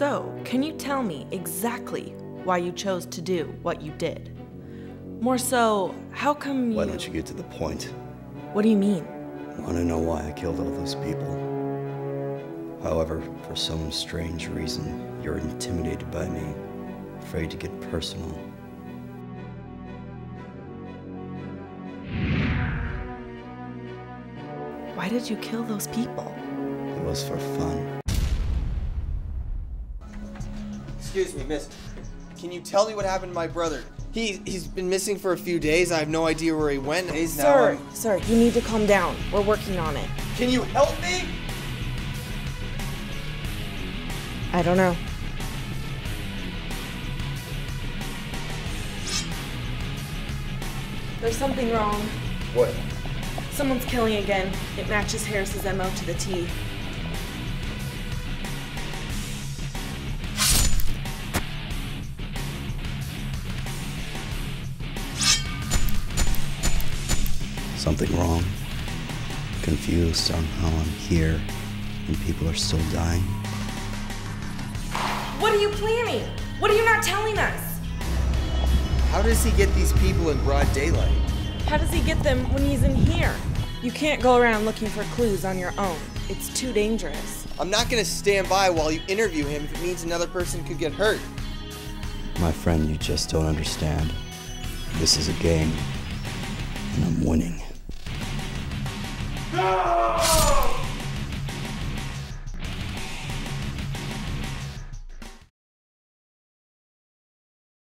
So, can you tell me exactly why you chose to do what you did? More so, how come you. Why don't you get to the point? What do you mean? I want to know why I killed all those people? However, for some strange reason, you're intimidated by me, afraid to get personal. Why did you kill those people? It was for fun. Excuse me, miss. Can you tell me what happened to my brother? He, he's been missing for a few days. I have no idea where he went. He's now. Sir, sir, you need to calm down. We're working on it. Can you help me? I don't know. There's something wrong. What? Someone's killing again. It matches Harris's MO to the T. Something wrong? Confused on how I'm here and people are still dying? What are you planning? What are you not telling us? How does he get these people in broad daylight? How does he get them when he's in here? You can't go around looking for clues on your own. It's too dangerous. I'm not gonna stand by while you interview him if it means another person could get hurt. My friend, you just don't understand. This is a game, and I'm winning. No!